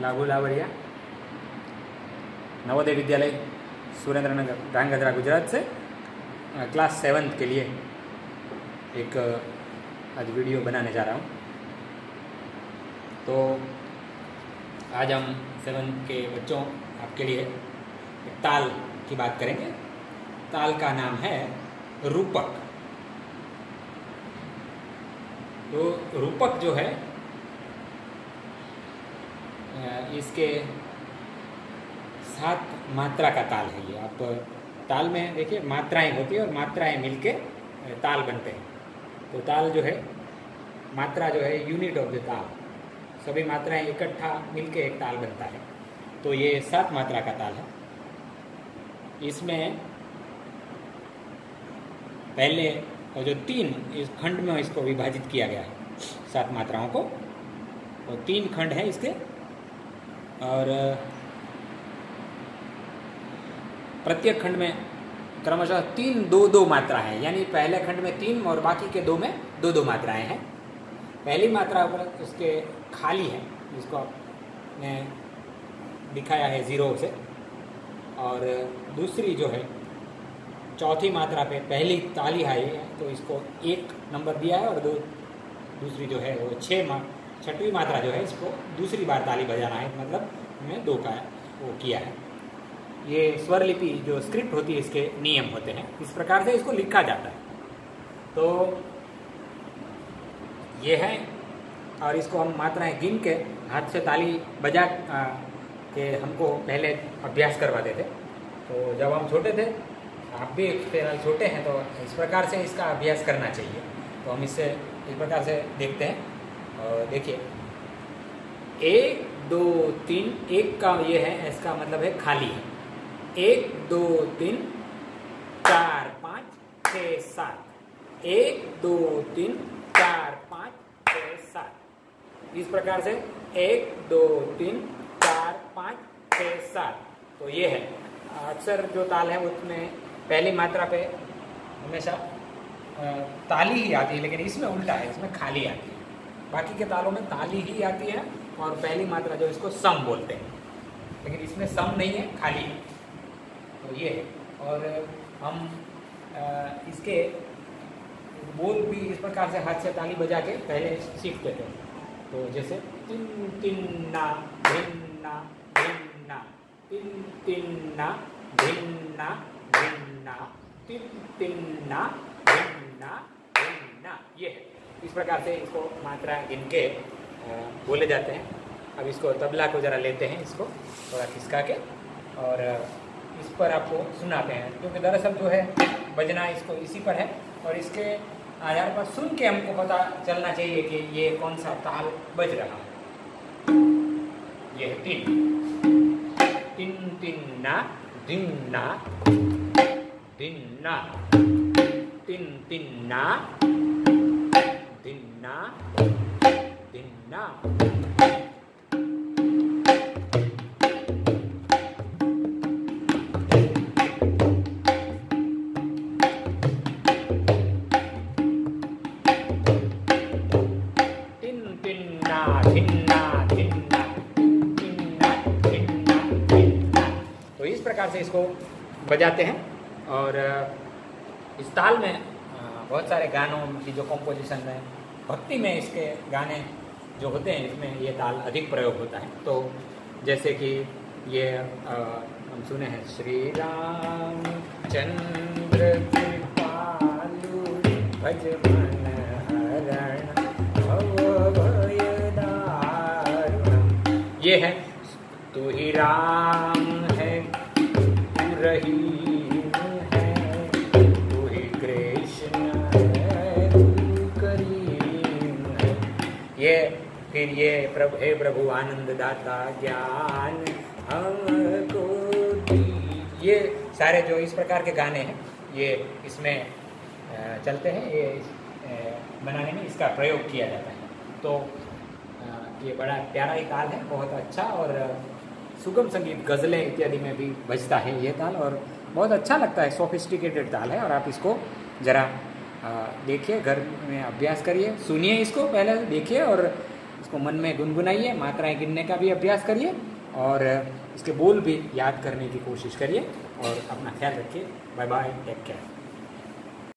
लागू लावड़िया नवोदय विद्यालय सुरेंद्र नगर ध्रांगध्रा गुजरात से class seventh के लिए एक आज वीडियो बनाने जा रहा हूँ. तो आज हम सेवन्थ के बच्चों आपके लिए ताल की बात करेंगे. ताल का नाम है रूपक. तो रूपक जो है इसके सात मात्रा का ताल है ये। आप ताल में देखिए, मात्राएँ होती है और मात्राएँ मिलके ताल बनते हैं। तो ताल जो है, मात्रा जो है यूनिट ऑफ़ द ताल। सभी मात्राएँ इकट्ठा मिलके एक ताल बनता है। तो ये सात मात्रा का ताल है। इसमें पहले और जो तीन, इस खंड में इसको विभाजित किया गया है, सात मात्राओं को। तो तीन खंड है इसके और प्रत्येक खंड में क्रमशः तीन दो दो मात्रा है। यानी पहले खंड में तीन और बाकी के दो में दो दो मात्राएँ हैं। पहली मात्रा पर उसके खाली है, जिसको आपने दिखाया है ज़ीरो से। और दूसरी जो है, चौथी मात्रा पे पहली ताली आई है तो इसको एक नंबर दिया है और दो, दूसरी जो है वो छः छठवीं मात्रा जो है इसको दूसरी बार ताली बजाना है मतलब में दो का वो किया है। ये स्वर लिपि जो स्क्रिप्ट होती है इसके नियम होते हैं। इस प्रकार से इसको लिखा जाता है। तो ये है और इसको हम मात्राएँ गिन के हाथ से ताली बजा आ, के हमको पहले अभ्यास करवाते थे तो जब हम छोटे थे आप भी फ़िलहाल छोटे हैं तो इस प्रकार से इसका अभ्यास करना चाहिए। तो हम इससे इस प्रकार से देखते हैं। देखिए, एक, दो, तीन, एक का ये है, इसका मतलब है खाली है। एक, दो, तीन, चार, पाँच छ सात। एक, दो, तीन, चार, पाँच छ सात। इस प्रकार से एक, दो, तीन, चार, पाँच छ सात। तो ये है। अक्सर जो ताल है, उसमें पहली मात्रा पे हमेशा ताली ही आती है, लेकिन इसमें उल्टा है, इसमें खाली आती है। बाकी के तालों में ताली ही आती है और पहली मात्रा जो इसको सम बोलते हैं। लेकिन इसमें सम नहीं है, खाली है। तो ये है। और हम इसके बोल भी इस प्रकार से हाथ से ताली बजा के पहले सीखते थे। तो जैसे तिन तिन्ना भिन्ना भिन्ना तिन तिन्ना भिन्ना भिन्ना तिन तिन्ना भिन्ना भिन्ना ये है। इस प्रकार से इसको मात्रा गिन के बोले जाते हैं। अब इसको तबला को ज़रा लेते हैं इसको, थोड़ा खिसका के, और इस पर आपको सुनाते हैं। क्योंकि दरअसल जो है, बजना इसको इसी पर है, और इसके आधार पर सुन के हमको पता चलना चाहिए कि ये कौन सा ताल बज रहा है। ये है तीन तिन तिन्ना दिन्ना दिन्ना तिन तिन्ना दिन्ना दिन्ना तिन तिन्ना तो इस प्रकार से इसको बजाते हैं और इस ताल में बहुत सारे गानों की जो कॉम्पोजिशन है भक्ति में इसके गाने जो होते हैं इसमें ये ताल अधिक प्रयोग होता है। तो जैसे कि ये अ, हम सुने हैं श्री राम चंद्र भज ये है तू ही राम ये प्रभु, हे प्रभु आनंद दाता ज्ञान हमको ये सारे जो इस प्रकार के गाने हैं, ये इसमें चलते हैं, ये बनाने में इसका प्रयोग किया जाता है। तो ये बड़ा प्यारा ही ताल है, बहुत अच्छा और सुगम संगीत, गज़लें इत्यादि में भी बजता है ये ताल और बहुत अच्छा लगता है सोफिस्टिकेटेड ताल है और आप इसको ज़रा देखिए, घर में अभ्यास करिए, सुनिए इसको, पहले देखिए और इसको मन में गुनगुनाइए, मात्राएँ गिनने का भी अभ्यास करिए और इसके बोल भी याद करने की कोशिश करिए और अपना ख्याल रखिए। Bye bye take care.